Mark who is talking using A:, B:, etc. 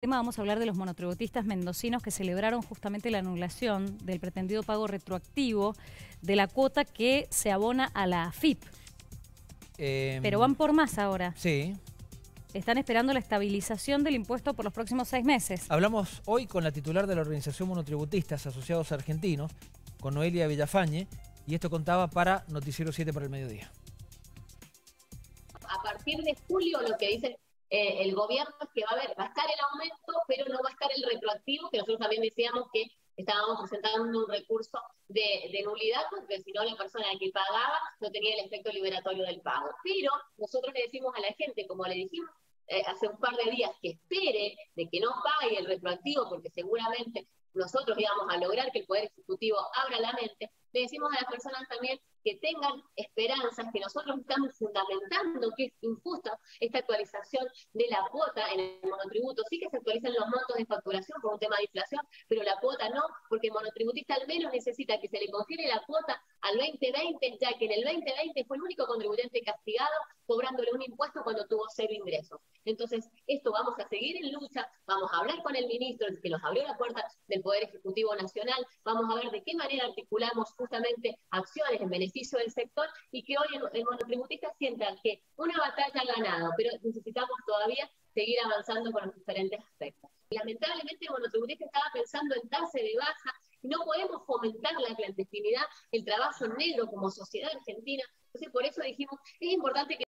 A: tema vamos a hablar de los monotributistas mendocinos que celebraron justamente la anulación del pretendido pago retroactivo de la cuota que se abona a la AFIP.
B: Em,
A: Pero van por más ahora.
B: Sí.
A: Están esperando la estabilización del impuesto por los próximos seis meses.
B: Hablamos hoy con la titular de la Organización Monotributistas Asociados Argentinos, con Noelia Villafañe, y esto contaba para Noticiero 7 para el mediodía.
C: A partir de julio lo que dice eh, el gobierno es que va a haber, va a estar el aumento, pero no va a estar el retroactivo, que nosotros también decíamos que estábamos presentando un recurso de, nulidad, porque si no la persona que pagaba no tenía el efecto liberatorio del pago. Pero nosotros le decimos a la gente, como le dijimos eh, hace un par de días, que espere de que no pague el retroactivo, porque seguramente nosotros íbamos a lograr que el Poder Ejecutivo abra la mente, le decimos a las personas también que tengan esperanzas, que nosotros estamos fundamentando que es injusta esta actualización de la cuota en el monotributo. Sí que se actualizan los montos de facturación por un tema de inflación, pero la cuota no, porque el monotributista al menos necesita que se le confiere la cuota al 2020, ya que en el 2020 fue el único contribuyente castigado cobrándole un impuesto cuando tuvo cero ingresos. Entonces, esto vamos a seguir en lucha, vamos a hablar con el ministro, que nos abrió la puerta del Poder Ejecutivo Nacional, vamos a ver de qué manera articulamos justamente acciones en beneficio del sector y que hoy el, monotributista sienta que una batalla ha ganado, pero necesitamos todavía seguir avanzando con los diferentes aspectos. Lamentablemente el monotributista estaba pensando en darse de baja y no podemos fomentar la clandestinidad, el trabajo negro como sociedad argentina. Entonces por eso dijimos, es importante que